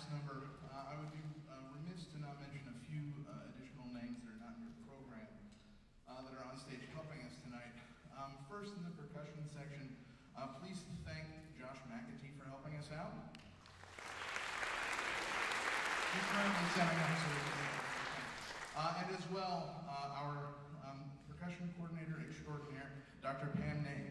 last number, uh, I would be uh, remiss to not mention a few uh, additional names that are not in your program uh, that are on stage helping us tonight. Um, first, in the percussion section, uh, please thank Josh McAtee for helping us out. He's currently setting up so And as well, uh, our um, percussion coordinator extraordinaire, Dr. Pam Nay,